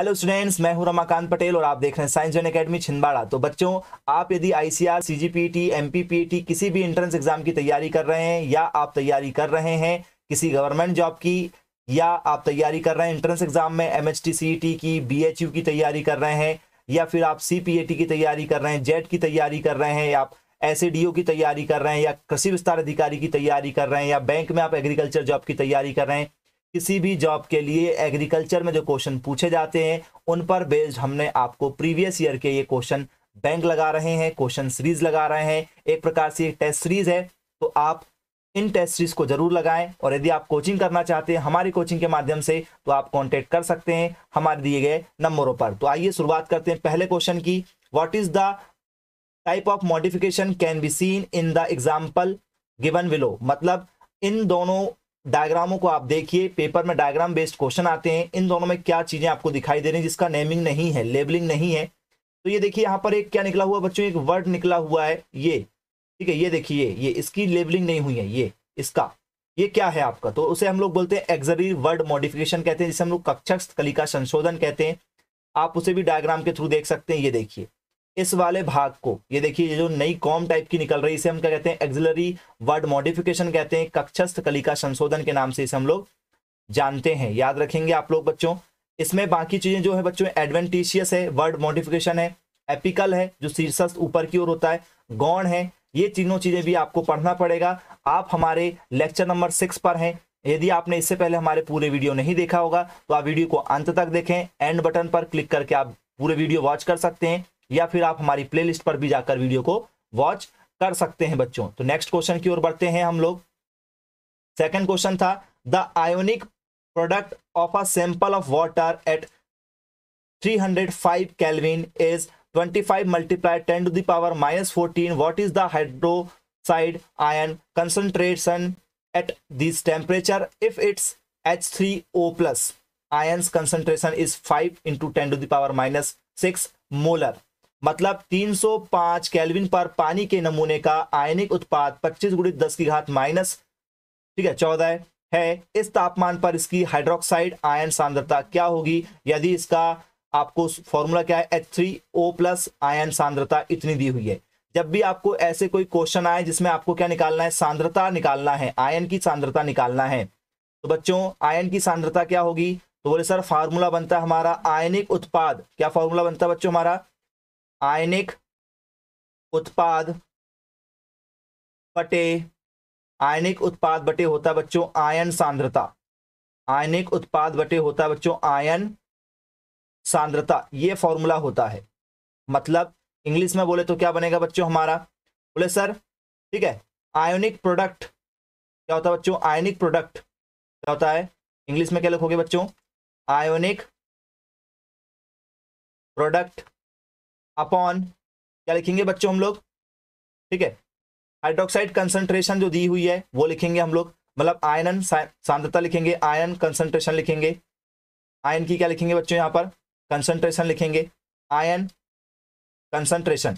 Hello students मैं हूँ रमाकांत पटेल और आप देख रहे हैं साइंस जन अकेडमी छिंदवाड़ा। तो बच्चों, आप यदि आईसीआर सीजीपीटी एमपीपीटी किसी भी एंट्रेंस एग्ज़ाम की तैयारी कर रहे हैं, या आप तैयारी कर रहे हैं किसी गवर्नमेंट जॉब की, या आप तैयारी कर रहे हैं एंट्रेंस एग्ज़ाम में एम एच की बीएचयू की तैयारी कर रहे हैं, या फिर आप सीपीएटी की तैयारी कर रहे हैं जेट की तैयारी कर रहे हैं, या आप एस की तैयारी कर रहे हैं, या कृषि विस्तार अधिकारी की तैयारी कर रहे हैं, या बैंक में आप एग्रीकल्चर जॉब की तैयारी कर रहे हैं किसी भी जॉब के लिए एग्रीकल्चर में जो क्वेश्चन पूछे जाते हैं, उन पर बेस्ड हमने आपको प्रीवियस ईयर के ये क्वेश्चन बैंक लगा रहे हैं, क्वेश्चन सीरीज़ लगा रहे हैं। एक प्रकार से एक टेस्ट सीरीज़ है तो आप इन टेस्ट सीरीज़ को ज़रूर लगाएँ और यदि आप कोचिंग करना चाहते हैं, हमारी कोचिंग के माध्यम से तो आप कांटेक्ट कर सकते हैं हमारे दिए गए नंबरों पर। तो आइए शुरुआत करते हैं पहले क्वेश्चन की। What is the type of modification can be seen in the example given below मतलब इन दोनों डायग्रामों को आप देखिए, पेपर में डायग्राम बेस्ड क्वेश्चन आते हैं। इन दोनों में क्या चीज़ें आपको दिखाई दे रही हैं जिसका नेमिंग नहीं है लेबलिंग नहीं है? तो ये देखिए, यहाँ पर एक क्या निकला हुआ बच्चों? एक वर्ड निकला हुआ है, ये। ठीक है, ये देखिए, ये, इसकी लेबलिंग नहीं हुई है, ये, इसका। ये क्या है आपका? तो उसे हम लोग बोलते हैं एक्जरी वर्ड मॉडिफिकेशन कहते हैं, जिसे हम लोग कक्षक कलिका संशोधन कहते हैं। आप उसे भी डायग्राम के थ्रू देख सकते हैं, ये देखिए। इस वाले भाग को, ये देखिए, ये जो नई कॉम टाइप की निकल रही है, इसे हम क्या कहते हैं एक्सिलरी वर्ड मॉडिफिकेशन कहते हैं, कक्षस्थ कलिका संशोधन के नाम से इसे हम लोग जानते हैं। याद रखेंगे आप लोग बच्चों, इसमें बाकी चीज़ें जो है बच्चों एडवेंटिशियस है वर्ड मॉडिफिकेशन है एपिकल है, जो शीर्षस्थ ऊपर की ओर होता है, गौण है, ये तीनों चीज़ें भी आपको पढ़ना पड़ेगा। आप हमारे लेक्चर नंबर सिक्स पर हैं, यदि आपने इससे पहले हमारे पूरे वीडियो नहीं देखा होगा तो आप वीडियो को अंत तक देखें एंड बटन पर क्लिक करके आप पूरे वीडियो वॉच कर सकते हैं। या फिर आप हमारी प्ले पर भी जाकर वीडियो को वॉच कर सकते हैं बच्चों। तो नेक्स्ट क्वेश्चन की ओर बढ़ते हैं हम लोग। सेकेंड क्वेश्चन था the ionic product of a sample of water at 305 kelvin is 25 five multiply ten to the power minus fourteen what is the hydroxide ion concentration at this temperature if its H three O plus ion concentration is five into ten to the power minus six molar मतलब 305 kelvin पर पानी के नमूने का आयनिक उत्पाद 25 गुणित दस की घात माइनस, ठीक है, चौदह है इस तापमान पर इसकी हाइड्रोक्साइड आयन सांद्रता क्या होगी? यदि इसका आपको फॉर्मूला क्या है? H three O plus ion सांद्रता इतनी दी हुई है। जब भी आपको ऐसे कोई क्वेश्चन आए जिसमें आपको क्या निकालना है? सांद्रता निकालना है आयन की सांद्रता निकालना है। तो बच्चों आयन की सांद्रता क्या होगी? तो बोले, सर फार्मूला बनता है हमारा आयनिक उत्पाद। क्या फॉर्मूला बनता है बच्चों हमारा? आयनिक उत्पाद बटे, आयनिक उत्पाद बटे होता बच्चों आयन सांद्रता। आयनिक उत्पाद बटे होता बच्चों आयन सांद्रता, ये फॉर्मूला होता है। मतलब इंग्लिश में बोले तो क्या बनेगा बच्चों हमारा? बोले, सर, ठीक है, आयोनिक प्रोडक्ट क्या होता है बच्चों? आयनिक प्रोडक्ट क्या होता है? इंग्लिश में क्या लिखोगे बच्चों? आयोनिक प्रोडक्ट अपॉन क्या लिखेंगे बच्चों हम लोग? ठीक है। हाइड्रोक्साइड कंसंट्रेशन जो दी हुई है, वो लिखेंगे हम लोग। मतलब आयन सांद्रता लिखेंगे, आयन कंसंट्रेशन लिखेंगे। आयन की क्या लिखेंगे बच्चों यहाँ पर? कंसंट्रेशन लिखेंगे। आयन कंसंट्रेशन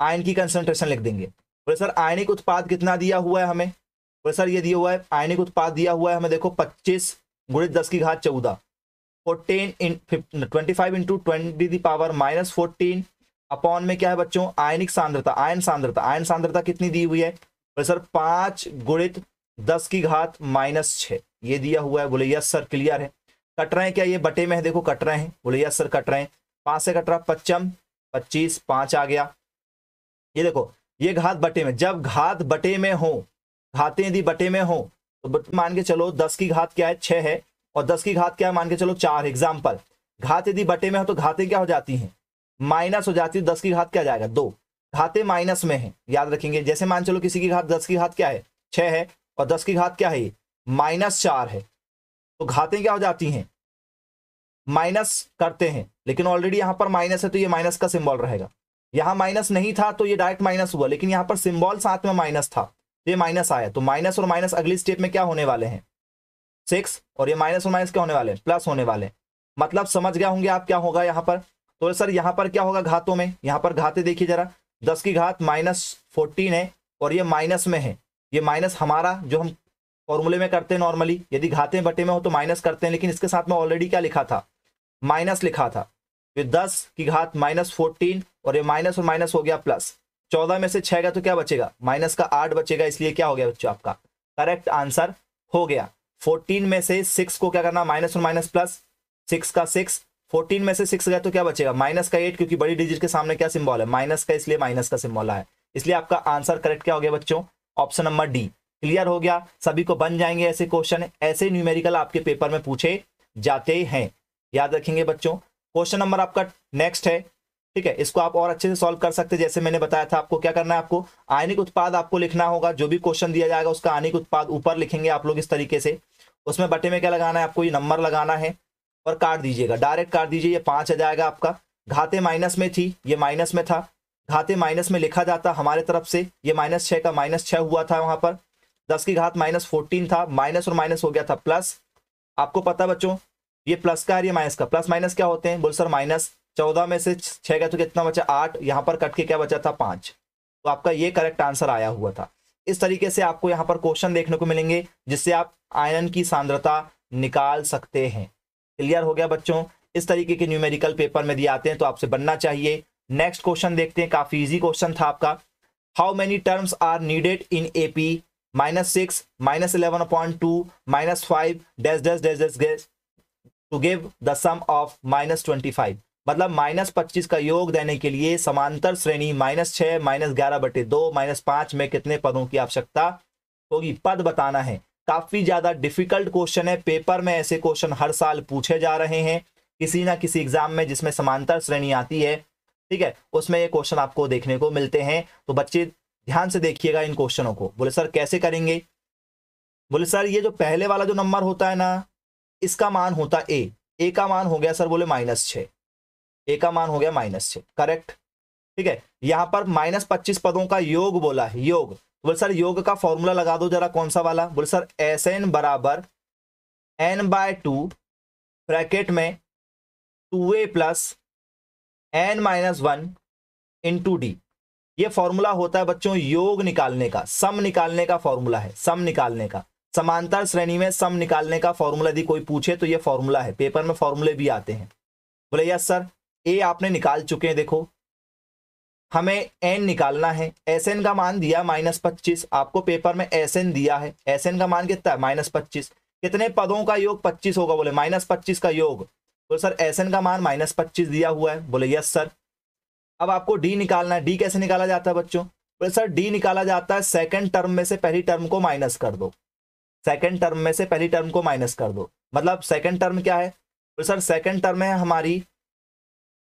आयन की कंसंट्रेशन लिख देंगे। बोले, सर, आयनिक उत्पाद कितना दिया हुआ है हमें? बोले, सर, ये दिया हुआ है, आयनिक उत्पाद दिया हुआ है हमें देखो 25 गुणित दस की घात चौदह। Fourteen in twenty five into twenty the power minus fourteen upon में क्या है बच्चों? आयनिक सांद्रता, आयन सांद्रता। आयन सांद्रता कितनी दी हुई है? बोले, सर, पाँच गुणित दस की घात माइनस छ ये दिया हुआ है। बोले, यस, सर, क्लियर है। कट रहे हैं क्या ये? बटे में है, देखो, कट रहे हैं। बोले, यस, सर, कट रहे हैं। पाँच से कट रहा, पच्चम, पच्चीस, पाँच आ गया। ये देखो, ये घात बटे में, जब घात बटे में हो, घाते यदि बटे में हो तो मान के चलो, दस की घात क्या है? छह है। और दस की घात क्या है? मान के चलो, चार। एग्ज़ाम्पल घात यदि बटे में हो तो घाते क्या हो जाती हैं? माइनस हो जाती है, दस की घात क्या जाएगा? दो। घाते माइनस में है, याद रखेंगे। जैसे मान चलो किसी की घात दस की घात क्या है? छह है, और दस की घात क्या है माइनस चार है। तो घातें क्या हो जाती हैं? माइनस करते हैं, लेकिन ऑलरेडी यहाँ पर माइनस है तो ये माइनस का सिंबल रहेगा। यहाँ माइनस नहीं था तो ये डायरेक्ट माइनस हुआ, लेकिन यहाँ पर सिंबल साथ में माइनस था तो ये माइनस आया। तो माइनस और माइनस अगली स्टेप में क्या होने वाले हैं? सिक्स, और ये माइनस और माइनस क्या होने वाले हैं? प्लस होने वाले हैं। मतलब समझ गया होंगे आप क्या होगा यहाँ पर? तो सर, यहाँ पर क्या होगा घातों में? यहाँ पर घाते देखिए जरा। दस की घात माइनस फोर्टीन है और ये माइनस में है। ये माइनस हमारा जो हम फॉर्मूले में करते हैं नॉर्मली, यदि घाते बटे में हो तो माइनस करते हैं, लेकिन इसके साथ में ऑलरेडी क्या लिखा था? माइनस लिखा था। ये दस की घात माइनस फोर्टीन और ये माइनस और माइनस हो गया प्लस। चौदह में से छह का तो क्या बचेगा? माइनस का आठ बचेगा, इसलिए क्या हो गया बच्चों आपका? करेक्ट आंसर हो गया। फोर्टीन में से सिक्स को क्या करना? माइनस और माइनस प्लस। सिक्स का सिक्स फोर्टीन में से सिक्स गया तो क्या बचेगा? माइनस का एट, क्योंकि बड़ी डिजिट के सामने क्या सिंबल है? माइनस का, इसलिए माइनस का सिंबल है इसलिए आपका आंसर करेक्ट क्या हो गया बच्चों? ऑप्शन नंबर डी क्लियर हो गया? सभी को बन जाएँगे ऐसे क्वेश्चन ऐसे न्यूमेरिकल आपके पेपर में पूछे जाते हैं। याद रखेंगे बच्चों क्वेश्चन नंबर आपका नेक्स्ट है। ठीक है? इसको आप और अच्छे से सॉल्व कर सकते हैं। जैसे मैंने बताया था आपको, क्या करना है आपको? आयनिक उत्पाद आपको लिखना होगा। जो भी क्वेश्चन दिया जाएगा, उसका आयनिक उत्पाद ऊपर लिखेंगे आप लोग इस तरीके से। उसमें बटे में क्या लगाना है आपको? ये नंबर लगाना है। और काट दीजिएगा। डायरेक्ट काट दीजिए, ये पाँच आ जाएगा आपका। घाते माइनस में थी, ये माइनस में था। घाते माइनस में लिखा जाता हमारे तरफ़ से, ये माइनस छः का माइनस छः हुआ था वहाँ पर। दस की घात माइनस फोर्टीन था माइनस और माइनस हो गया था प्लस आपको पता बच्चों, ये प्लस का है ये माइनस का। प्लस माइनस क्या होते हैं? बोल सर माइनस चौदह में से छः का तो कितना बचा? आठ। यहाँ पर कट के क्या बचा था? पाँच। तो आपका ये करेक्ट आंसर आया हुआ था। इस तरीके से आपको यहाँ पर क्वेश्चन देखने को मिलेंगे, जिससे आप आयरन की सांद्रता निकाल सकते हैं। क्लियर हो गया बच्चों। इस तरीके के न्यूमेरिकल पेपर में दिए आते हैं तो आपसे बनना चाहिए। नेक्स्ट क्वेश्चन देखते हैं, काफ़ी इजी क्वेश्चन था आपका। How many terms are needed in A P minus six minus eleven appoint to minus five dash dash dash dash dash to give the sum of minus twenty five मतलब minus पच्चीस का योग देने के लिए समांतर श्रेणी माइनस छह माइनस ग्यारह बटे दो माइनस पाँच में कितने पदों की आवश्यकता होगी? पद बताना है। काफ़ी ज़्यादा डिफ़िकल्ट क्वेश्चन है। पेपर में ऐसे क्वेश्चन हर साल पूछे जा रहे हैं। किसी ना किसी एग्ज़ाम में जिसमें समांतर श्रेणी आती है, ठीक है, उसमें ये क्वेश्चन आपको देखने को मिलते हैं। तो बच्चे, ध्यान से देखिएगा इन क्वेश्चनों को। बोले, सर, कैसे करेंगे? बोले, सर, ये जो पहले वाला जो नंबर होता है ना, इसका मान होता ए ए का मान हो गया, सर, बोले माइनस छ ए का मान हो गया माइनस छ करेक्ट ठीक है? यहाँ पर माइनस पच्चीस पदों का योग बोला है। योग। बोले, सर, योग का फॉर्मूला लगा दो जरा, कौन सा वाला? बोले, सर, एस एन बराबर एन बाय टू ब्रैकेट में two A plus N minus one into D. ये फॉर्मूला होता है बच्चों योग निकालने का, सम निकालने का फॉर्मूला है, सम निकालने का। समांतर श्रेणी में सम निकालने का फॉर्मूला यदि कोई पूछे तो ये फॉर्मूला है पेपर में फॉर्मूले भी आते हैं। बोले, यस, सर, ए आपने निकाल चुके हैं, देखो हमें एन निकालना है। एस एन का मान दिया माइनस पच्चीस। आपको पेपर में एस एन दिया है। एस एन का मान कितना है? माइनस पच्चीस। कितने पदों का योग पच्चीस होगा? बोले, माइनस पच्चीस का योग। बोले, सर एस एन का मान माइनस पच्चीस दिया हुआ है। बोले, यस, सर। अब आपको डी निकालना है। डी कैसे निकाला जाता है बच्चों? बोले, सर डी निकाला जाता है सेकेंड टर्म में से पहली टर्म को माइनस कर दो। सेकेंड टर्म में से पहली टर्म को माइनस कर दो। मतलब सेकेंड टर्म क्या है? बोले, सर सेकेंड टर्म है हमारी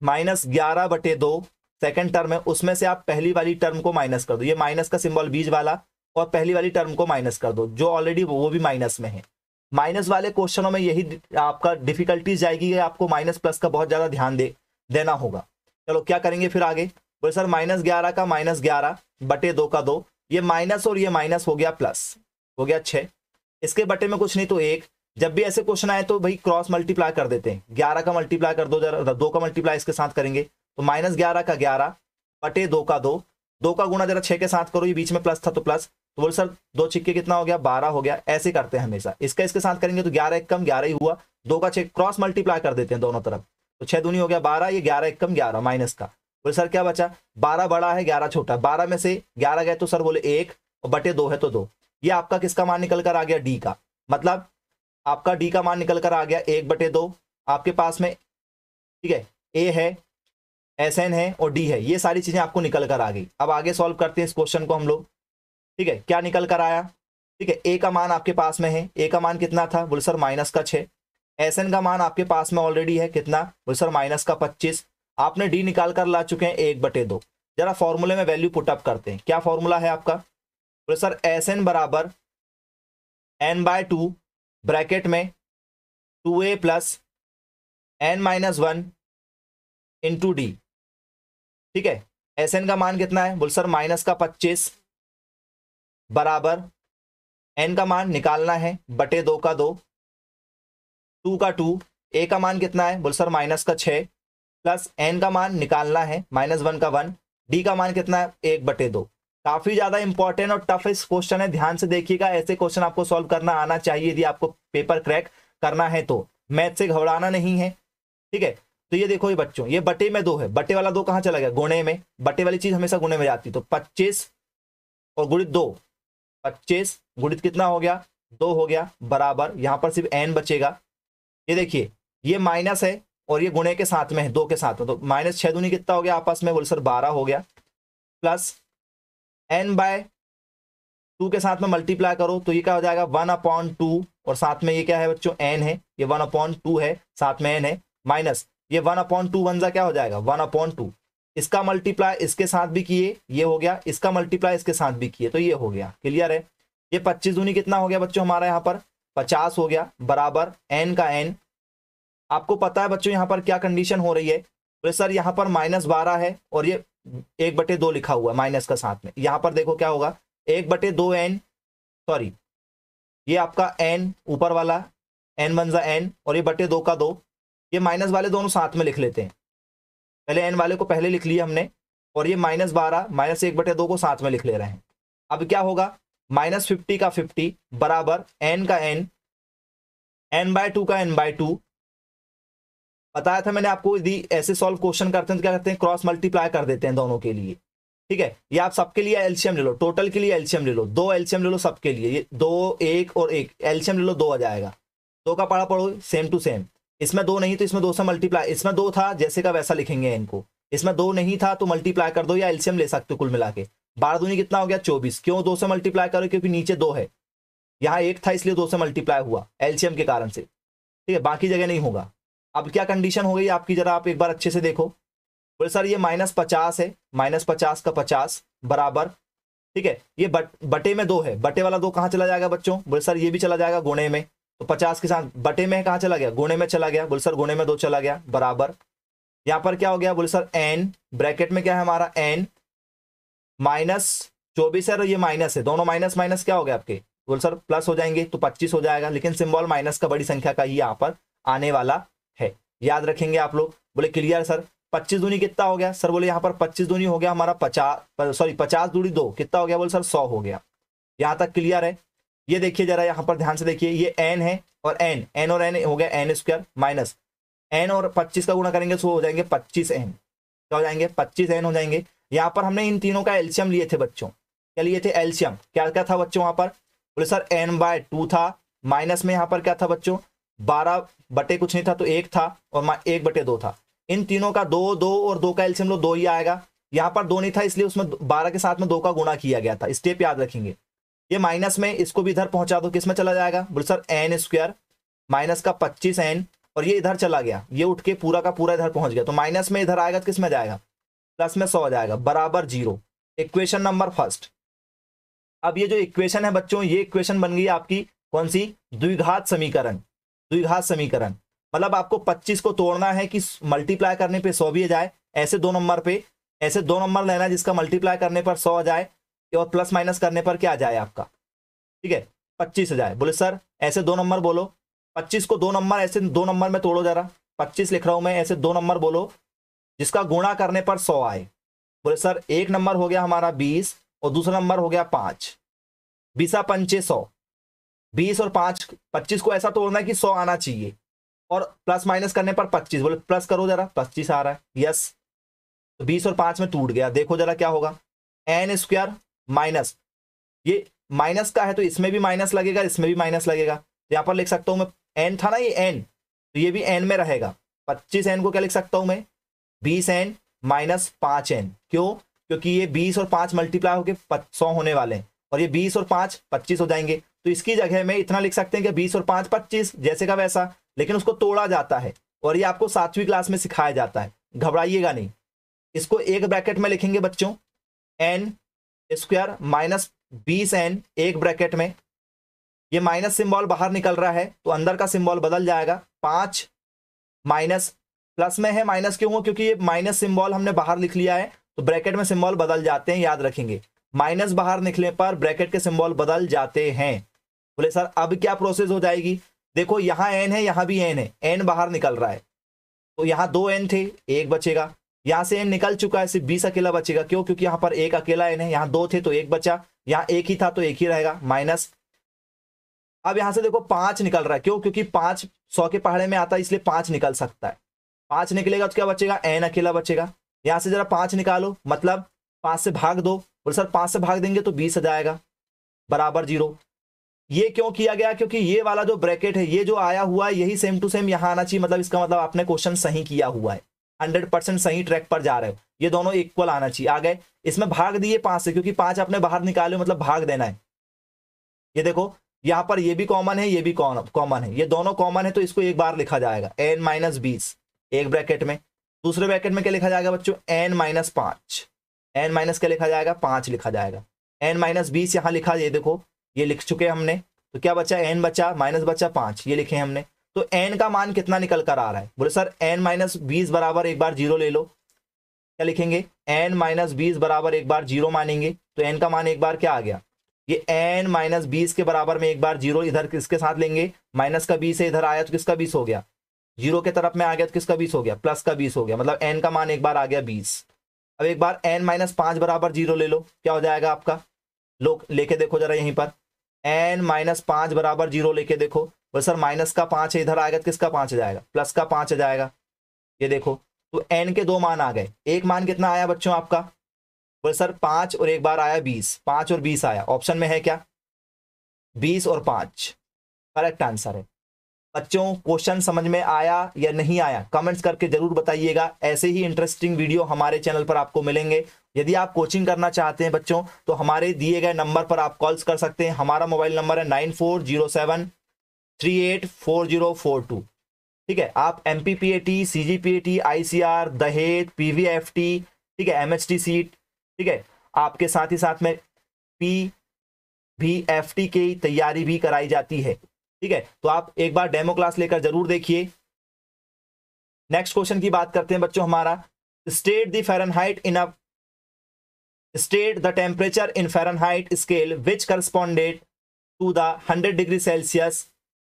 माइनस ग्यारह बटे दो सेकंड टर्म है, उसमें से आप पहली वाली टर्म को माइनस कर दो। ये माइनस का सिंबल बीज वाला, और पहली वाली टर्म को माइनस कर दो, जो ऑलरेडी वो भी माइनस में है। माइनस वाले क्वेश्चनों में यही आपका डिफिकल्टीज जाएगी आपको माइनस प्लस का बहुत ज़्यादा ध्यान दे, देना होगा। चलो, क्या करेंगे फिर आगे? बोले, सर, माइनस ग्यारह का माइनस ग्यारह बटे दो का दो, ये माइनस और ये माइनस हो गया प्लस, हो गया छः इसके बटे में कुछ नहीं तो एक। जब भी ऐसे क्वेश्चन आए तो भाई क्रॉस मल्टीप्लाई कर देते हैं। ग्यारह का मल्टीप्लाई कर दो, जरा दो का मल्टीप्लाई इसके साथ करेंगे। तो माइनस ग्यारह का ग्यारह बटे दो का दो। दो का गुणा जरा छह के साथ करो, ये बीच में प्लस था तो प्लस तो बोल, सर, दो छिक्के कितना हो गया? बारह हो गया। ऐसे करते हैं हमेशा। इसका इसके साथ करेंगे तो ग्यारह एक कम ग्यारह ही हुआ। दो का छह क्रॉस मल्टीप्लाई कर देते हैं दोनों तरफ़। तो छह दूनी हो गया बारह, ये ग्यारह एक कम ग्यारह माइनस का। बोले, सर, क्या बचा? बारह बड़ा है, ग्यारह छोटा। बारह में से ग्यारह गए तो सर बोले एक और बटे दो है तो दो। ये आपका किसका मान निकल कर आ गया? डी का। मतलब आपका डी का मान निकल कर आ गया एक बटे दो। आपके पास में, ठीक है ए है एस एन है और डी है। ये सारी चीज़ें आपको निकल कर आ गई। अब आगे सॉल्व करते हैं इस क्वेश्चन को हम लोग। ठीक है? क्या निकल कर आया? ठीक है? ए का मान आपके पास में है। ए का मान कितना था? बोले, सर माइनस का छः एस एन का मान आपके पास में ऑलरेडी है। कितना? बोले, सर माइनस का पच्चीस। आपने डी निकाल कर ला चुके हैं एक बटे दो। जरा फॉर्मूले में वैल्यू पुटअप करते हैं। क्या फॉर्मूला है आपका? बोले, सर एस एन बराबर एन बाय टू ब्रैकेट में two A plus N minus one into D ठीक है? एस एन का मान कितना है? बोल सर माइनस का पच्चीस बराबर। एन का मान निकालना है, बटे दो का दो। टू का टू ए का मान कितना है? बोल सर माइनस का छ प्लस एन का मान निकालना है माइनस वन का वन डी का मान कितना है? एक बटे दो। काफ़ी ज़्यादा इंपॉर्टेंट और टफ इस क्वेश्चन है। ध्यान से देखिएगा, ऐसे क्वेश्चन आपको सॉल्व करना आना चाहिए। यदि आपको पेपर क्रैक करना है तो। मैथ से घबराना नहीं है। ठीक है? तो ये देखो ये बच्चों, ये बटे में दो है। बटे वाला दो कहाँ चला गया? गुणे में। बटे वाली चीज़ हमेशा गुणे में जाती तो पच्चीस और गुणित दो। पच्चीस, गुणित कितना हो गया? दो हो गया, बराबर। यहाँ पर सिर्फ़ एन बचेगा। ये देखिए, ये माइनस है और ये गुणे के साथ में है, दो के साथ में। तो माइनस छह दूनी कितना हो गया? आपस में बोल सर बारह हो गया। प्लस एन बाय टू के साथ में मल्टीप्लाई करो तो ये क्या हो जाएगा? वन अपॉन टू और साथ में ये क्या है बच्चों? एन है। ये वन अपॉन टू है, साथ में एन है। माइनस ये वन अपॉन टू वन जा क्या हो जाएगा? वन अपॉन टू इसका मल्टीप्लाई इसके साथ भी किए, ये हो गया। इसका मल्टीप्लाई इसके साथ भी किए तो ये हो गया। क्लियर है? ये पच्चीस दूनी कितना हो गया बच्चों हमारा यहाँ पर? पचास हो गया, बराबर एन का एन आपको पता है बच्चों यहाँ पर क्या कंडीशन हो रही है? तो सर यहाँ पर माइनस बारह है और ये एक बटे दो लिखा हुआ है माइनस का साथ में। यहाँ पर देखो क्या होगा? एक बटे दो एन सॉरी ये आपका एन ऊपर वाला एन बन जा एन और ये बटे दो का दो। ये माइनस वाले दोनों साथ में लिख लेते हैं। पहले एन वाले को पहले लिख लिया हमने, और ये माइनस बारह माइनस एक बटे दो को साथ में लिख ले रहे हैं। अब क्या होगा? माइनस फिफ्टी का फिफ्टी बराबर एन का एन एन बाय टू का एन बाय टू बताया था मैंने आपको, यदि ऐसे सॉल्व क्वेश्चन करते हैं तो क्या करते हैं? क्रॉस मल्टीप्लाई कर देते हैं दोनों के लिए। ठीक है? ये आप सबके लिए एल्शियम ले लो। टोटल के लिए एल्शियम ले लो। दो एल्शियम ले लो सबके लिए। ये दो, एक और एक। एल्शियम ले लो, दो आ जाएगा। दो का पढ़ा पढ़ो सेम टू सेम इसमें दो नहीं तो इसमें दो से मल्टीप्लाई इसमें दो था, जैसे का वैसा लिखेंगे इनको। इसमें दो नहीं था तो मल्टीप्लाई कर दो या एल्सियम ले सकते हो कुल मिला के। बारह दूनी कितना हो गया? चौबीस। क्यों दो से मल्टीप्लाई करो? क्योंकि नीचे दो है। यहाँ एक था, इसलिए दो से मल्टीप्लाई हुआ एल्शियम के कारण से। ठीक है, बाकी जगह नहीं होगा। अब क्या कंडीशन हो गई? आपकी जरा आप एक बार अच्छे से देखो। बोले, सर, ये माइनस पचास है। माइनस पचास का पचास, बराबर। ठीक है, ये बट, बटे में दो है। बटे वाला दो कहाँ चला जाएगा बच्चों? बोले, सर, ये भी चला जाएगा गुणे में। तो पचास के साथ, बटे में कहा चला गया? गुणे में चला गया। बोले सर गुणे में दो चला गया, बराबर। यहाँ पर क्या हो गया? बोले सर एन ब्रैकेट में क्या है हमारा? एन माइनस चौबीस है और ये माइनस है। दोनों माइनस माइनस क्या हो गया आपके? बोले सर प्लस हो जाएँगे तो पच्चीस हो जाएगा, लेकिन सिंबल माइनस का बड़ी संख्या का ही यहाँ पर आने वाला है। याद रखेंगे आप लोग। बोले, क्लियर, सर? पच्चीस दूनी कितना हो गया? सर बोले, यहाँ पर पच्चीस दूनी हो गया, हमारा पचास, सॉरी, पचास दूनी दो। कितना हो गया बोले, सर, सौ हो गया। यहाँ तक क्लियर है? ये देखिए जरा यहाँ पर ध्यान से देखिए, ये एन है और एन एन और एन हो गया एन स्क्वायर माइनस एन और पच्चीस का गुणा करेंगे तो हो जाएँगे पच्चीस एन क्या हो जाएँगे? पच्चीस एन हो जाएँगे। यहाँ पर हमने इन तीनों का एल्शियम लिए थे बच्चों। क्या लिए थे? एल्शियम। क्या क्या था बच्चों वहाँ पर? बोले, सर एन बाय टू था। माइनस में यहाँ पर क्या था बच्चों? बारह बटे कुछ नहीं था तो एक था और एक बटे दो था। इन तीनों का दो दो और दो का एल्शियम लो, दो ही आएगा। यहाँ पर दो नहीं था इसलिए उसमें बारह के साथ में दो का गुणा किया गया था। स्टेप याद रखेंगे। ये माइनस में इसको भी इधर पहुँचा दो, किसमें चला जाएगा? बोले, सर एन स्क्वायर माइनस का पच्चीस एन और ये इधर चला गया। ये उठ के पूरा का पूरा इधर पहुँच गया। तो माइनस में इधर आएगा तो किसमें जाएगा? प्लस में सौ जाएगा। बराबर ज़ीरो। Equation number first. अब ये जो इक्वेशन है बच्चों, ये इक्वेशन बन गई आपकी कौन सी? द्विघात समीकरण। द्विघात समीकरण। मतलब आपको 25 को तोड़ना है कि मल्टीप्लाई करने पे 100 भी आ जाए, ऐसे दो नंबर पे, ऐसे दो नंबर लेना जिसका मल्टीप्लाई करने पर 100 आ जाए और प्लस माइनस करने पर क्या आ जाए आपका? ठीक है? 25 आ जाए। बोले, सर, ऐसे दो नंबर बोलो। 25 को दो नंबर ऐसे दो नंबर में तोड़ो जरा। 25 लिख रहा हूँ मैं, ऐसे दो नंबर बोलो, जिसका गुणा करने पर सौ आए। बोले, सर, एक नंबर हो गया हमारा 20 और दूसरा नंबर हो गया पाँच। बीसा पंचे सौ। बीस और पाँच, पच्चीस को ऐसा तोड़ना है कि सौ आना चाहिए। और प्लस माइनस करने पर पच्चीस। बोले, प्लस करो जरा, पच्चीस आ रहा है। यस। तो बीस और पाँच में टूट गया। देखो जरा क्या होगा। N square minus. ये माइनस का है तो इसमें भी माइनस लगेगा, इसमें भी माइनस लगेगा। तो यहाँ पर लिख सकता हूँ मैं एन था ना ये एन तो ये भी एन में रहेगा। पच्चीस एन को क्या लिख सकता हूँ मैं? बीस एन माइनस पाँच एन क्यों? क्योंकि ये बीस और पाँच मल्टीप्लाई होकर सौ होने वाले हैं। और ये बीस और पाँच पच्चीस हो जाएँगे। तो इसकी जगह में इतना लिख सकते हैं कि बीस और पाँच पच्चीस, जैसे का वैसा, लेकिन उसको तोड़ा जाता है। और ये आपको सातवीं क्लास में सिखाया जाता है। घबराइएगा नहीं। इसको एक ब्रैकेट में लिखेंगे बच्चों एन स्क्वायर माइनस बीस एन एक ब्रैकेट में। ये माइनस सिंबल बाहर निकल रहा है तो अंदर का सिंबल बदल जाएगा। पाँच माइनस, प्लस में है, माइनस क्यों? क्योंकि ये माइनस सिंबल हमने बाहर लिख लिया है तो ब्रैकेट में सिंबल बदल जाते हैं, याद रखेंगे। माइनस बाहर निकले पर ब्रैकेट के सिंबल बदल जाते हैं। बोले, सर, अब क्या प्रोसेस हो जाएगी? देखो, यहाँ एन है, यहाँ भी एन है। एन बाहर निकल रहा है। तो यहाँ दो एन थे, एक बचेगा। यहाँ से एन निकल चुका है, सिर्फ़ बीस अकेला बचेगा। क्यों? क्योंकि यहाँ पर एक अकेला एन है यहाँ दो थे तो एक बचा। यहाँ एक ही था तो एक ही रहेगा, माइनस। अब यहाँ से देखो, पाँच निकल रहा है। क्यों? क्योंकि पाँच सौ के पहाड़े में आता है, इसलिए पाँच निकल सकता है। पाँच निकलेगा तो क्या बचेगा? एन अकेला बचेगा। यहाँ से जरा पाँच निकालो मतलब पाँच से भाग दो। बोले, सर, पाँच से भाग देंगे तो बीस आ जाएगा। बराबर ज़ीरो। ये क्यों किया गया? क्योंकि ये वाला जो ब्रैकेट है, ये जो आया हुआ है, यही सेम टू सेम यहाँ आना चाहिए। मतलब इसका मतलब आपने क्वेश्चन सही किया हुआ है। हंड्रेड परसेंट सही ट्रैक पर जा रहे हो। ये दोनों इक्वल आना चाहिए। आ गए। इसमें भाग दिए पाँच से, क्योंकि पाँच अपने बाहर निकाले मतलब भाग देना है। ये देखो, यहाँ पर ये भी कॉमन है, ये भी कॉमन है। ये दोनों कॉमन है तो इसको एक बार लिखा जाएगा। एन माइनस बीस। एक ब्रैकेट में। दूसरे ब्रैकेट में क्या लिखा जाएगा बच्चों? एन माइनस पाँच। एन माइनस क्या लिखा जाएगा? पाँच लिखा जाएगा। एन माइनस बीस यहाँ लिखा, ये देखो, ये लिख चुके हमने। तो क्या बचा? एन बचा माइनस बचा, पाँच। ये लिखे हमने। तो एन का मान कितना निकल कर आ रहा है? बोले, सर एन माइनस बीस बराबर एक बार ज़ीरो ले लो। क्या लिखेंगे? एन माइनस बीस बराबर एक बार ज़ीरो मानेंगे तो एन का मान एक बार क्या आ गया? ये एन माइनस बीस के बराबर में एक बार ज़ीरो इधर किसके साथ लेंगे? माइनस का बीस इधर आया तो किसका बीस हो गया? ज़ीरो के तरफ़ में आ गया तो किसका बीस हो गया? प्लस का बीस हो गया। मतलब एन का मान एक बार आ गया बीस। अब एक बार एन माइनस पाँच बराबर ज़ीरो ले लो, क्या हो जाएगा आपका? लोग लेके देखो जरा यहीं पर। एन माइनस पाँच बराबर ज़ीरो लेके देखो। बोले, सर, माइनस का पाँच है, इधर आएगा तो किसका पाँच आ जाएगा? प्लस का पाँच आ जाएगा। ये देखो तो एन के दो मान आ गए। एक मान कितना आया बच्चों आपका? बोले, सर, पाँच और एक बार आया बीस। पाँच और बीस आया। ऑप्शन में है क्या? बीस और पाँच। करेक्ट आंसर है। बच्चों, क्वेश्चन समझ में आया या नहीं आया? कमेंट्स करके ज़रूर बताइएगा। ऐसे ही इंटरेस्टिंग वीडियो हमारे चैनल पर आपको मिलेंगे। यदि आप कोचिंग करना चाहते हैं बच्चों तो हमारे दिए गए नंबर पर आप कॉल्स कर सकते हैं। हमारा मोबाइल नंबर है nine four zero seven three eight four zero four two ठीक है, आप M P P A T C G P A T I C R दहेज पी वी एफ़ टी ठीक है एम एच टी सीट ठीक है, आपके साथ ही साथ में पी भी एफ़ टी की तैयारी भी कराई जाती है। ठीक है तो आप एक बार डेमो क्लास लेकर ज़रूर देखिए। नेक्स्ट क्वेश्चन की बात करते हैं बच्चों हमारा। State the Fahrenheit in a state the temperature in Fahrenheit scale which corresponded to the hundred degree Celsius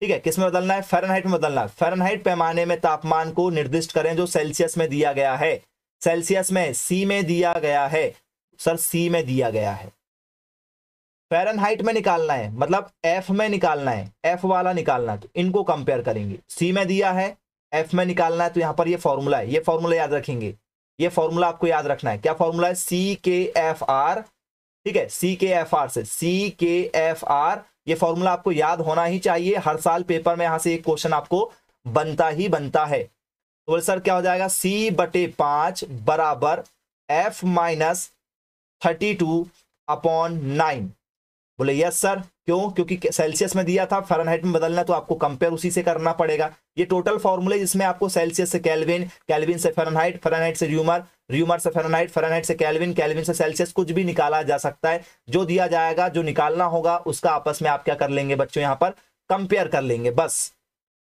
ठीक है, किसमें बदलना है? फेरनहाइट में बदलना है। फेरनहाइट पैमाने में तापमान को निर्दिष्ट करें, जो सेल्सियस में दिया गया है। सेल्सियस में सी में दिया गया है। सर सी में दिया गया है। फेरनहाइट में निकालना है मतलब एफ़ में निकालना है। एफ़ वाला निकालना है तो इनको कंपेयर करेंगे। सी में दिया है एफ़ में निकालना है तो यहाँ पर ये फॉर्मूला है। ये फॉर्मूला याद रखेंगे। ये फॉर्मूला आपको याद रखना है। क्या फॉर्मूला है? सी के एफ़ आर ठीक है? सी के एफ़ आर से सी के एफ़ आर ये फॉर्मूला आपको याद होना ही चाहिए। हर साल पेपर में यहाँ से एक क्वेश्चन आपको बनता ही बनता है। तो बोले, सर, क्या हो जाएगा? सी बटे पाँच बराबर F minus thirty two upon nine बोले यस सर क्यों? क्योंकि सेल्सियस में दिया था फेरनहाइट में बदलना तो आपको कंपेयर उसी से करना पड़ेगा। ये टोटल फॉर्मूले जिसमें आपको सेल्सियस से कैलविन कैलविन से फेरनहाइट फेरनहाइट से र्यूमर र्यूमर से फेरनहाइट फेरनहाइट से कैलविन कैलविन से सेल्सियस कुछ भी निकाला जा सकता है। जो दिया जाएगा, जो निकालना होगा, उसका आपस में आप क्या कर लेंगे बच्चों, यहाँ पर कंपेयर कर लेंगे, बस।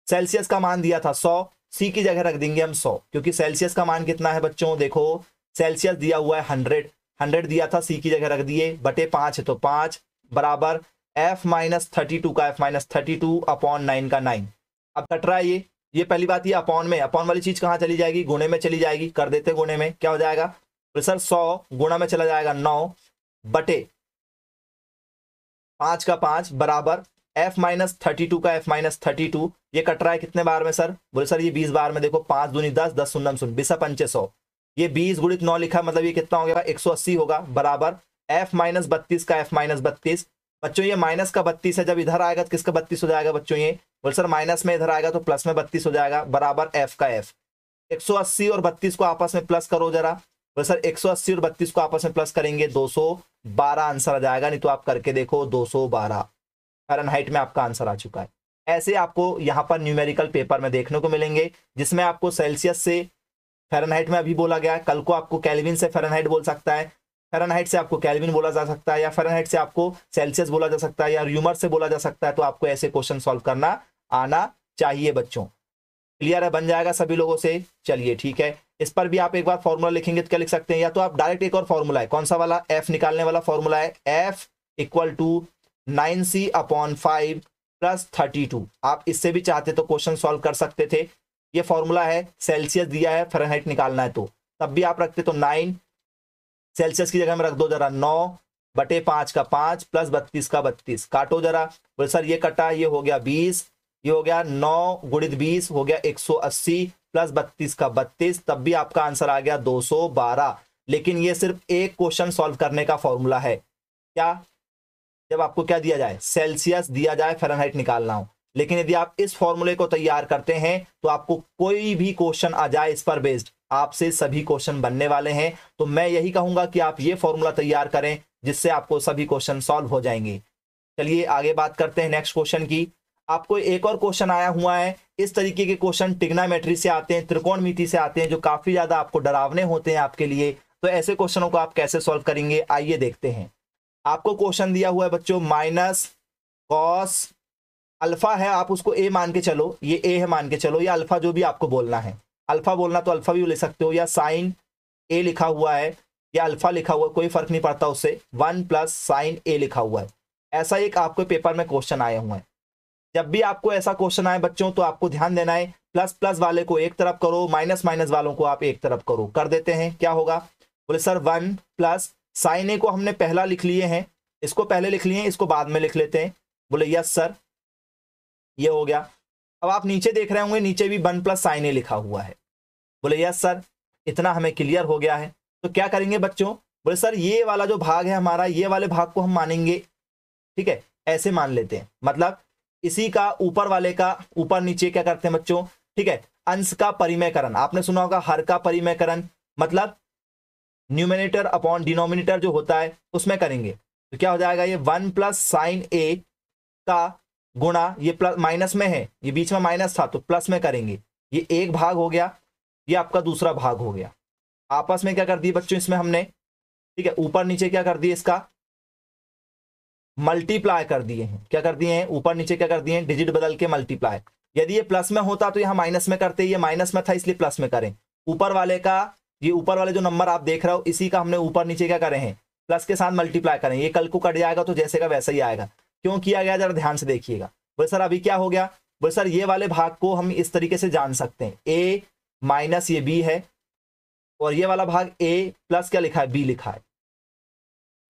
सेल्सियस का मान दिया था सौ सी की जगह रख देंगे हम सौ, क्योंकि सेल्सियस का मान कितना है बच्चों, देखो सेल्सियस दिया हुआ है हंड्रेड हंड्रेड दिया था सी की जगह रख दिए, बटे पाँच है तो पाँच, बराबर एफ़ माइनस थर्टी टू का F minus thirty two upon nine का नाइन अब कट रहा है ये। ये पहली बात, ये अपॉन में अपॉन वाली चीज़ कहाँ चली जाएगी? गुणे में चली जाएगी। कर देते गुणे में। क्या हो जाएगा? तो सर सौ गुणा में चला जाएगा नौ बटे पाँच का पाँच बराबर एफ़ माइनस थर्टी टू का एफ़ माइनस थर्टी टू ये कट रहा है कितने बार में सर? बोले सर, ये बीस बार में देखो, पाँच दूनी दस दस सुन सुन बीसा पंचे सौ। ये बीस गुणित नौ लिखा मतलब ये कितना हो गया? एक सौ अस्सी होगा, बराबर। एफ़ माइनस बत्तीस का एफ़ माइनस बत्तीस। बच्चों, ये माइनस का बत्तीस है, जब इधर आएगा तो किसका बत्तीस हो जाएगा बच्चों ये? बोल सर माइनस में इधर आएगा तो प्लस में बत्तीस हो जाएगा, बराबर एफ़ का एफ़ 180 और बत्तीस को आपस में प्लस करो जरा। बोल सर 180 और बत्तीस को आपस में प्लस करेंगे 212 आंसर आ जाएगा, नहीं तो आप करके देखो 212 हाइट में आपका आंसर आ चुका है। ऐसे आपको यहाँ पर न्यूमेरिकल पेपर में देखने को मिलेंगे, जिसमें आपको सेल्सियस से फेरनहाइट में अभी बोला गया कल को आपको कैलविन से फेरनहाइट बोल सकता है फेरनहाइट से आपको कैलविन बोला जा सकता है या फेरनहाइट से आपको सेल्सियस बोला जा सकता है या र्यूमर से बोला जा सकता है तो आपको ऐसे क्वेश्चन सॉल्व करना आना चाहिए बच्चों। क्लियर है? बन जाएगा सभी लोगों से? चलिए ठीक है। इस पर भी आप एक बार फॉर्मूला लिखेंगे तो क्या लिख सकते हैं? या तो आप डायरेक्ट एक और फॉर्मूला है। कौन सा वाला? एफ़ निकालने वाला फॉर्मूला है। F equal to nine C upon five plus thirty two आप इससे भी चाहते तो क्वेश्चन सॉल्व कर सकते थे। ये फॉर्मूला है। सेल्सियस दिया है। फेरनहाइट निकालना है तो। तब भी आप रखते तो नाइन सेल्सियस की जगह में रख दो जरा, नौ बटे पाँच का पाँच प्लस बत्तीस का बत्तीस। काटो जरा, बोले, सर, ये कटा, ये हो गया बीस, ये हो गया नौ गुणित बीस हो गया एक सौ अस्सी प्लस बत्तीस का बत्तीस, तब भी आपका आंसर आ गया दो सौ बारह। लेकिन ये सिर्फ़ एक क्वेश्चन सॉल्व करने का फॉर्मूला है। क्या? जब आपको क्या दिया जाए? सेल्सियस दिया जाए, फेरनहाइट निकालना हो। लेकिन यदि आप इस फॉर्मूले को तैयार करते हैं तो आपको कोई भी क्वेश्चन आ जाए इस पर बेस्ड। आपसे सभी क्वेश्चन बनने वाले हैं। तो मैं यही कहूँगा कि आप ये फॉर्मूला तैयार करें, जिससे आपको सभी क्वेश्चन सॉल्व हो जाएँगे। चलिए आगे बात करते हैं नेक्स्ट क्वेश्चन की। आपको एक और क्वेश्चन आया हुआ है। इस तरीके के क्वेश्चन टिग्नामेट्री से आते हैं त्रिकोण से आते हैं, जो काफ़ी ज़्यादा आपको डरावने होते हैं आपके लिए। तो ऐसे क्वेश्चनों को आप कैसे सॉल्व करेंगे, आइए देखते हैं। आपको क्वेश्चन दिया हुआ है बच्चों, माइनस कॉस अल्फ़ा है, आप उसको ए मान के चलो। ये ए है मान के चलो, या अल्फ़ा जो भी आपको बोलना है। अल्फ़ा बोलना तो अल्फ़ा भी ले सकते हो, या साइन ए लिखा हुआ है, या अल्फ़ा लिखा हुआ कोई फ़र्क नहीं पड़ता उससे। वन प्लस साइन ए लिखा हुआ है। ऐसा एक आपको पेपर में क्वेश्चन आए हुए हैं। जब भी आपको ऐसा क्वेश्चन आए बच्चों तो आपको ध्यान देना है, प्लस प्लस वाले को एक तरफ़ करो, माइनस माइनस वालों को आप एक तरफ़ करो। कर देते हैं, क्या होगा? बोले, sir, one plus sine A को हमने पहला लिख लिए हैं, इसको पहले लिख लिए हैं, इसको बाद में लिख लेते हैं। बोले, यस, सर। ये हो गया। अब आप नीचे देख रहे होंगे, नीचे भी वन प्लस साइन ए लिखा हुआ है। बोले, यस, सर, इतना हमें क्लियर हो गया है। तो क्या करेंगे बच्चों? बोले, सर, ये वाला जो भाग है हमारा, ये वाले भाग को हम मानेंगे। ठीक है, ऐसे मान लेते हैं। मतलब इसी का ऊपर वाले का, ऊपर नीचे क्या करते हैं बच्चों? ठीक है, अंश का परिमयकरण। आपने सुना होगा, हर का परिमयकरण। मतलब न्यूमिनेटर अपॉन डिनोमिनेटर जो होता है, उसमें करेंगे। तो क्या हो जाएगा ये? वन प्लस साइन ए का गुणा, ये प्लस, माइनस में है, ये बीच में माइनस था तो प्लस में करेंगे। ये एक भाग हो गया, ये आपका दूसरा भाग हो गया। आपस में क्या कर दिए बच्चों इसमें हमने? ठीक है, ऊपर नीचे क्या कर दिए इसका? मल्टीप्लाई कर दिए हैं। क्या कर दिए हैं? ऊपर नीचे क्या कर दिए हैं? डिजिट बदल के मल्टीप्लाई। यदि ये प्लस में होता तो यहाँ माइनस में करते, ये माइनस में था इसलिए प्लस में करें। ऊपर वाले का, ये ऊपर वाले जो नंबर आप देख रहे हो, इसी का हमने ऊपर नीचे क्या करें हैं? प्लस के साथ मल्टीप्लाई करें। ये कल को कट जाएगा तो जैसे का वैसा ही आएगा। क्यों किया गया? जरा ध्यान से देखिएगा। बोले, सर, अभी क्या हो गया? बोले, सर, ये वाले भाग को हम इस तरीके से जान सकते हैं। ए माइनस ये बी है और ये वाला भाग ए प्लस क्या लिखा है? बी लिखा है।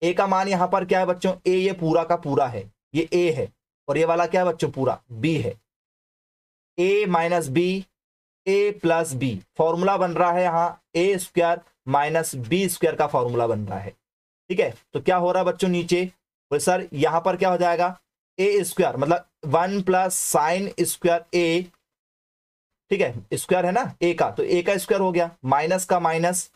ए का मान यहाँ पर क्या है बच्चों? ए ये पूरा का पूरा है। ये ए है और ये वाला क्या है बच्चों? पूरा बी है। A minus B A plus B formula बन रहा है यहाँ। A square minus B square का फॉर्मूला बन रहा है। ठीक है? तो क्या हो रहा है बच्चों नीचे? सर यहाँ पर क्या हो जाएगा? ए स्क्वायर मतलब one plus sine square A ठीक है? स्क्वायर है ना? ए का। तो ए का स्क्वायर हो गया। माइनस का माइनस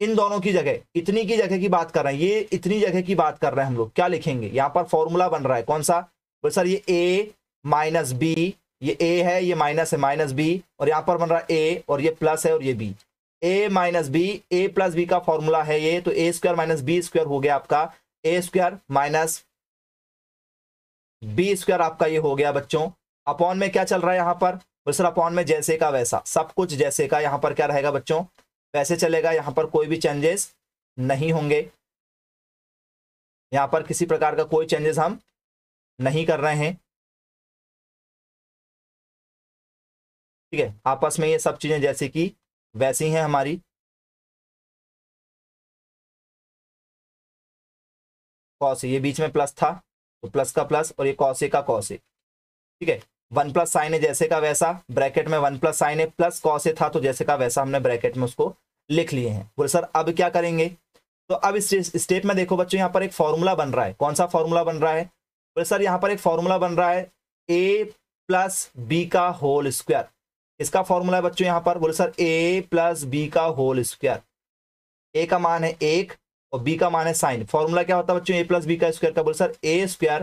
इन दोनों की जगह, इतनी की जगह की बात कर रहे हैं। ये इतनी जगह की बात कर रहे हैं हम लोग। क्या लिखेंगे? यहाँ पर फॉर्मूला बन रहा है। कौन सा? बोले सर ये ए माइनस बी ये ए है, ये माइनस है माइनस बी और यहाँ पर बन रहा है ए और ये प्लस है, और ये B A minus B A plus B का फॉर्मूला है ये। तो A square minus B square हो गया आपका। A square minus B square आपका ये हो गया बच्चों। अपॉन में क्या चल रहा है यहाँ पर? सर अपॉन में जैसे का वैसा। सब कुछ जैसे का यहाँ पर क्या रहेगा बच्चों? वैसे चलेगा, यहाँ पर कोई भी चेंजेस नहीं होंगे। यहाँ पर किसी प्रकार का कोई चेंजेस हम नहीं कर रहे हैं। ठीक है, आपस में ये सब चीज़ें जैसे कि वैसी हैं हमारी। कॉस ये बीच में प्लस था तो प्लस का प्लस और ये कॉसे का कॉसे ठीक है? वन प्लस साइन है जैसे का वैसा ब्रैकेट में वन प्लस साइन है प्लस कॉसे था तो जैसे का वैसा हमने ब्रैकेट में उसको लिख लिए हैं। बोले, सर, अब क्या करेंगे? तो अब इस स्टेप में देखो बच्चों, यहाँ पर एक फॉर्मूला बन रहा है। कौन सा फॉर्मूला बन रहा है? बोले, सर, यहाँ पर एक फॉर्मूला बन रहा है ए प्लस बी का होल स्क्वायर इसका फॉर्मूला है बच्चों, यहाँ पर? बोले, सर ए प्लस बी का होल स्क्वायर ए का मान है एक और बी का मान है साइन फॉर्मूला क्या होता है बच्चों? ए प्लस बी का स्क्वायर का बोले sir A square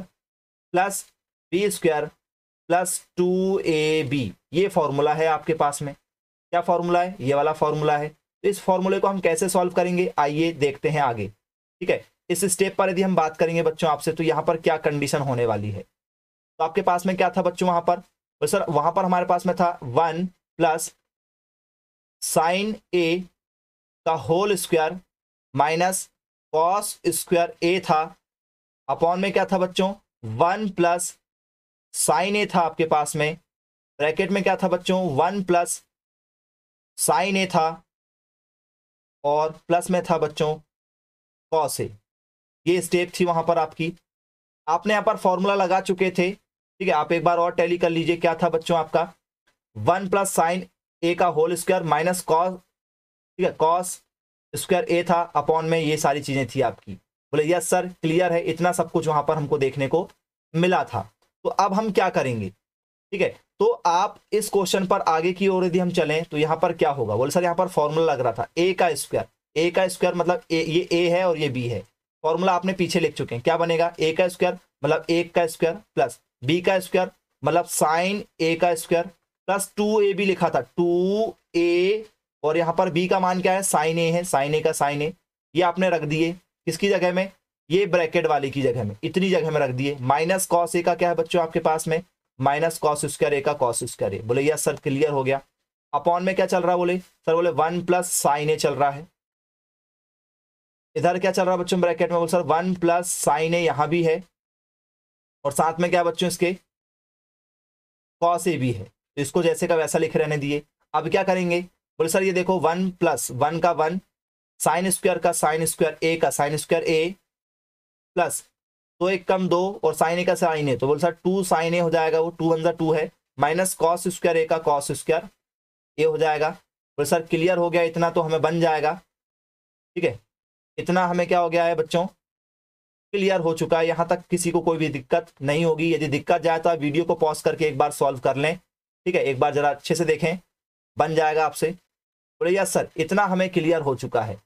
plus B square plus two A B ये फॉर्मूला है आपके पास में। क्या फॉर्मूला है? ये वाला फॉर्मूला है। तो इस फॉर्मूले को हम कैसे सॉल्व करेंगे? आइए देखते हैं आगे। ठीक है? इस स्टेप पर यदि हम बात करेंगे बच्चों आपसे तो यहाँ पर क्या कंडीशन होने वाली है? तो आपके पास में क्या था बच्चों वहाँ पर? तो सर, वहाँ पर हमारे पास में था वन प्लस साइन ए का whole square minus cos square A था। अपॉन में क्या था बच्चों? वन प्लस साइन ए था आपके पास में। ब्रैकेट में क्या था बच्चों? वन प्लस साइन ए था। और प्लस में था बच्चों कॉस ए ये स्टेप थी वहाँ पर आपकी। आपने यहाँ पर फॉर्मूला लगा चुके थे। ठीक है, आप एक बार और टैली कर लीजिए क्या था बच्चों आपका। वन प्लस साइन ए का होल स्क्वायर माइनस कॉस ठीक है कॉस स्क्वायर ए था अपॉन में ये सारी चीज़ें थी आपकी। बोले यस सर क्लियर है इतना सब कुछ वहाँ पर हमको देखने को मिला था। तो अब हम क्या करेंगे? ठीक है तो आप इस क्वेश्चन पर आगे की ओर यदि हम चलें तो यहाँ पर क्या होगा? बोले सर यहाँ पर फॉर्मूला लग रहा था ए का स्क्वायर। ए का स्क्वायर मतलब ए, ये ए है और ये बी है। फॉर्मूला आपने पीछे लिख चुके हैं। क्या बनेगा? ए का स्क्वायर मतलब एक का स्क्वायर प्लस बी का स्क्वायर मतलब साइन ए का स्क्वायर प्लस टू ए भी लिखा था। टू ए और यहाँ पर बी का मान क्या है? साइन ए है। साइन ए का साइन ए ये आपने रख दिए। किसकी जगह में? ये ब्रैकेट वाले की जगह में। इतनी जगह में रख दिए। माइनस कॉस ए का क्या है बच्चों आपके पास में? माइनस कॉस स्क्वायर ए का कॉस स्क्वायर ए बोले यस सर क्लियर हो गया। अपॉन में क्या चल रहा है बोले? सर बोले वन प्लस साइन ए चल रहा है। इधर क्या चल रहा है बच्चों ब्रैकेट में? बोले sir one plus sine A यहाँ भी है। और साथ में क्या बच्चों इसके? कॉस ए भी है। तो इसको जैसे का वैसा लिख रहने दिए। अब क्या करेंगे? बोले, सर, ये देखो, वन प्लस वन का वन, साइन स्क्वायर का साइन स्क्वायर ए का, साइन स्क्वायर ए प्लस दो एक कम दो और साइन ए का साइन ए। तो बोले, सर, टू साइन ए हो जाएगा वो, टू वन टू है, माइनस कॉस स्क्वायर ए का कॉस स्क्वायर ए हो जाएगा। बोले, सर, क्लियर हो गया इतना तो हमें बन जाएगा। ठीक है, इतना हमें क्या हो गया है बच्चों? क्लियर हो चुका है, यहाँ तक किसी को कोई भी दिक्कत नहीं होगी। यदि दिक्कत जाए तो आप वीडियो को पॉज करके एक बार सॉल्व कर लें। ठीक है, एक बार जरा अच्छे से देखें, बन जाएगा आपसे। बोले यस सर, इतना हमें क्लियर हो चुका है।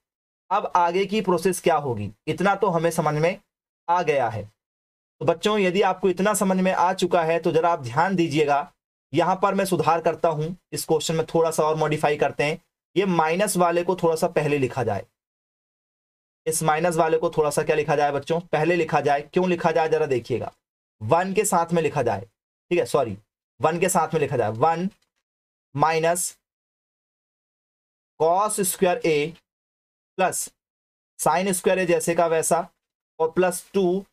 अब आगे की प्रोसेस क्या होगी? इतना तो हमें समझ में आ गया है। तो बच्चों, यदि आपको इतना समझ में आ चुका है तो जरा आप ध्यान दीजिएगा। यहाँ पर मैं सुधार करता हूँ। इस क्वेश्चन में थोड़ा सा और मॉडिफाई करते हैं। ये माइनस वाले को थोड़ा सा पहले लिखा जाए। इस माइनस वाले को थोड़ा सा क्या लिखा जाए बच्चों? पहले लिखा जाए। क्यों लिखा जाए? जरा देखिएगा। वन के साथ में लिखा जाए। ठीक है सॉरी वन के साथ में लिखा जाए। One minus cos square A plus sine square A जैसे का वैसा और प्लस टू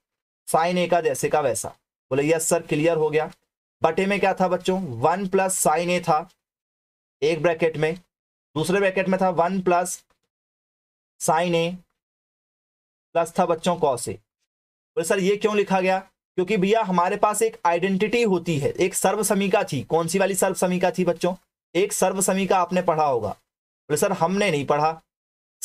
साइन ए का जैसे का वैसा। बोले यस सर क्लियर हो गया। बटे में क्या था बच्चों? वन प्लस साइन ए था, एक ब्रैकेट में। दूसरे ब्रैकेट में था one plus sine A plus था बच्चों कॉस ए बोले सर ये क्यों लिखा गया? क्योंकि भैया हमारे पास एक आइडेंटिटी होती है। एक सर्व समीका थी। कौन सी वाली सर्व समीका थी बच्चों? एक सर्व समीका आपने पढ़ा होगा। बोले, सर, हमने नहीं पढ़ा।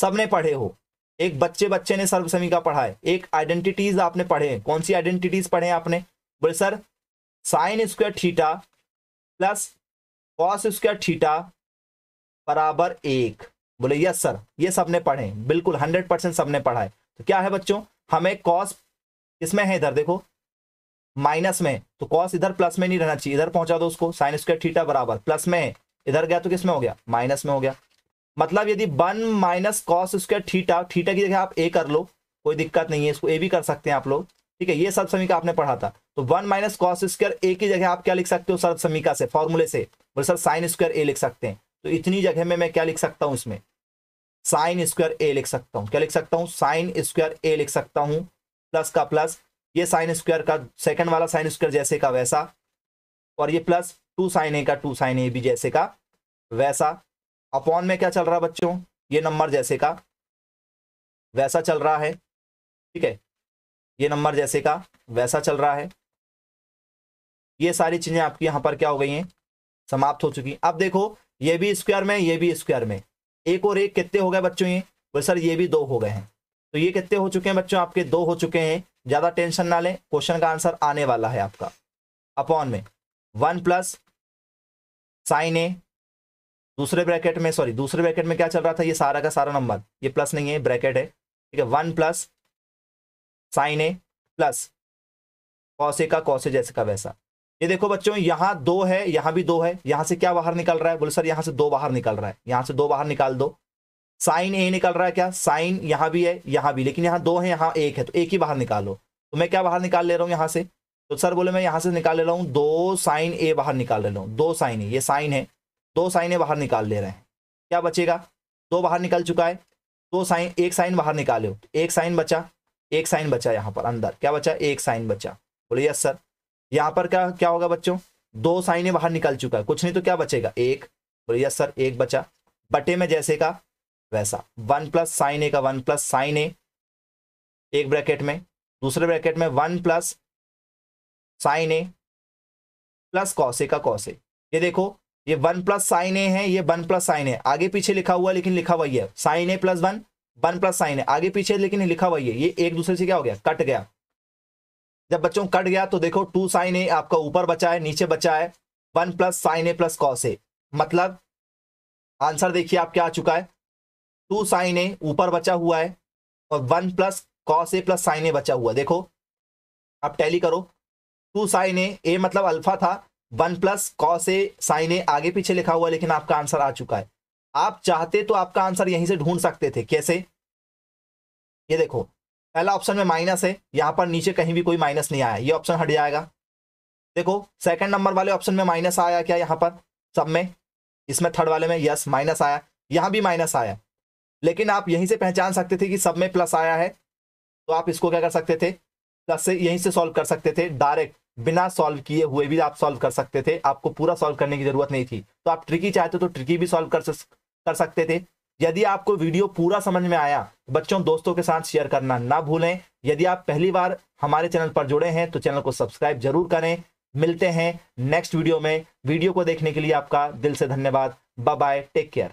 सबने पढ़े हो। एक बच्चे बच्चे ने सर्व समीका पढ़ा है। एक आइडेंटिटीज आपने पढ़े हैं। कौन सी आइडेंटिटीज पढ़े हैं आपने? बोले, sir, sine square theta plus cos square theta बराबर एक। बोले, यस, सर, ये सबने पढ़े बिल्कुल, हंड्रेड परसेंट सबने पढ़ा है। तो क्या है बच्चों? हमें कॉस इसमें है इधर, देखो? माइनस में। तो कॉस इधर प्लस में नहीं रहना चाहिए। इधर पहुँचा दो उसको। साइन स्क्वायर थीटा बराबर। प्लस में है। इधर गया तो किसमें हो गया? माइनस में हो गया। मतलब यदि one minus cos square theta theta की जगह आप ए कर लो, कोई दिक्कत नहीं है, इसको ए भी कर सकते हैं आप लोग। ठीक है, ये सर्व समीका आपने पढ़ा था। तो one minus cos square A की जगह आप क्या लिख सकते हो सर्व समीका से, फॉर्मूले से? बोले, सर, साइन स्क्वायर ए लिख सकते हैं। तो इतनी जगह में मैं क्या लिख सकता हूँ इसमें? साइन स्क्वायर ए लिख सकता हूँ। क्या लिख सकता हूँ? साइन स्क्वायर ए लिख सकता हूँ, प्लस का प्लस। ये साइन स्क्वायर का सेकंड वाला साइन स्क्वायर जैसे का वैसा। और ये प्लस टू साइन ए का, टू साइन ए भी जैसे का वैसा। अपॉन में क्या चल रहा है बच्चों? ये नंबर जैसे का। वैसा चल रहा है। ठीक है? ये नंबर जैसे का। वैसा चल रहा है। ये सारी चीज़ें आपकी यहाँ पर क्या हो गई हैं? समाप्त हो चुकी अब देखो, ये भी स्क्वायर में, ये भी स्क्वायर में। एक और एक कितने हो गए बच्चों ये? बोले, सर, ये भी दो हो गए हैं। तो ये कितने हो चुके हैं बच्चों? आपके दो हो चुके हैं। ज़्यादा टेंशन ना लें। क्वेश्चन का आंसर आने वाला है आपका। अपॉन में। One plus sine A. दूसरे ब्रैकेट में सॉरी दूसरे ब्रैकेट में क्या चल रहा था? ये सारा का सारा नंबर ये प्लस नहीं है ब्रैकेट है। ठीक है one plus sine A plus cos A का कौसे जैसे का वैसा। ये देखो बच्चों, यहाँ दो है, यहाँ भी दो है। यहाँ से क्या बाहर निकल रहा है? बोले, सर, यहाँ से दो बाहर निकल रहा है। यहाँ से दो बाहर निकाल दो। साइन ए निकल रहा है क्या? साइन यहाँ भी है, यहाँ भी। लेकिन यहाँ दो है, यहाँ एक है तो एक ही बाहर निकालो। तो मैं क्या बाहर निकाल ले रहा हूँ यहाँ से? तो सर बोले, मैं यहाँ से निकाल ले रहा हूँ। दो साइन ए बाहर निकाल ले रहा हूँ। दो साइन ए ये साइन है। दो साइन बाहर निकाल ले रहे हैं। क्या बचेगा? दो बाहर निकल चुका है, दो साइन, एक साइन बाहर निकाले। हो एक साइन बचा, एक साइन बचा यहाँ पर अंदर। क्या बचा? एक साइन बचा। बोले यस सर। यहाँ पर क्या क्या होगा बच्चों? दो साइने बाहर निकल चुका है। कुछ नहीं तो क्या बचेगा? एक। बोले यस सर, एक बचा। बटे में जैसे का, वैसा। वन प्लस साइन ए का वन प्लस साइन ए, एक ब्रैकेट में। दूसरे ब्रैकेट में one plus sine A, plus cos A का कौसे ये देखो ये वन प्लस साइन ए है, ये वन प्लस साइन है आगे पीछे लिखा हुआ, लेकिन लिखा हुआ है sine A plus one one plus sine है आगे पीछे, लेकिन लिखा हुआ है ये एक दूसरे से क्या हो गया? कट गया। जब बच्चों कट गया तो देखो टू साइन ए आपका ऊपर बचा है, नीचे बचा है। One plus sine A plus cos A. मतलब आंसर देखिए आप क्या आ चुका है। टू साइन ए ऊपर बचा हुआ है, और one plus cos A plus sine A बचा हुआ। देखो, आप टैली करो। टू साइन ए ए मतलब अल्फ़ा था। One plus cos A sine A आगे पीछे लिखा हुआ, लेकिन आपका आंसर आ चुका है। आप चाहते तो आपका आंसर यहीं से ढूंढ सकते थे। कैसे? ये देखो, पहला ऑप्शन में माइनस है, यहाँ पर नीचे कहीं भी कोई माइनस नहीं आया। ये ऑप्शन हट जाएगा। देखो, सेकंड नंबर वाले ऑप्शन में माइनस आया क्या यहाँ पर? सब में। इसमें थर्ड वाले में यस, माइनस आया। यहाँ भी माइनस आया। लेकिन आप यहीं से पहचान सकते थे कि सब में प्लस आया है। तो आप इसको क्या कर सकते थे? प्लस से यहीं से सॉल्व कर सकते थे, डायरेक्ट। बिना सॉल्व किए हुए भी आप सॉल्व कर सकते थे। आपको पूरा सॉल्व करने की ज़रूरत नहीं थी। तो आप ट्रिकी चाहते तो ट्रिकी भी सॉल्व कर कर सकते थे। यदि आपको वीडियो पूरा समझ में आया, बच्चों, दोस्तों के साथ शेयर करना ना भूलें। यदि आप पहली बार हमारे चैनल पर जुड़े हैं तो चैनल को सब्सक्राइब ज़रूर करें। मिलते हैं नेक्स्ट वीडियो में। वीडियो को देखने के लिए आपका दिल से धन्यवाद। Bye bye take care.